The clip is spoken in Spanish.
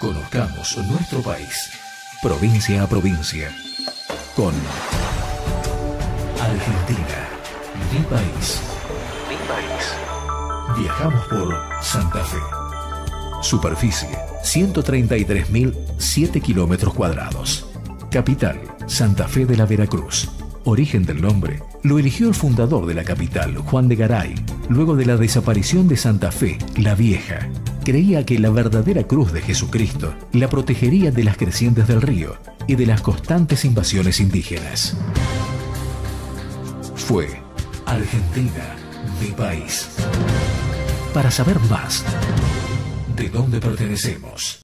Conozcamos nuestro país, provincia a provincia, con Argentina, mi país. Mi país. Viajamos por Santa Fe. Superficie, 133.007 kilómetros cuadrados. Capital, Santa Fe de la Veracruz. Origen del nombre, lo eligió el fundador de la capital, Juan de Garay, luego de la desaparición de Santa Fe, la Vieja. Creía que la verdadera cruz de Jesucristo la protegería de las crecientes del río y de las constantes invasiones indígenas. Fue Argentina, mi país. Para saber más de dónde pertenecemos.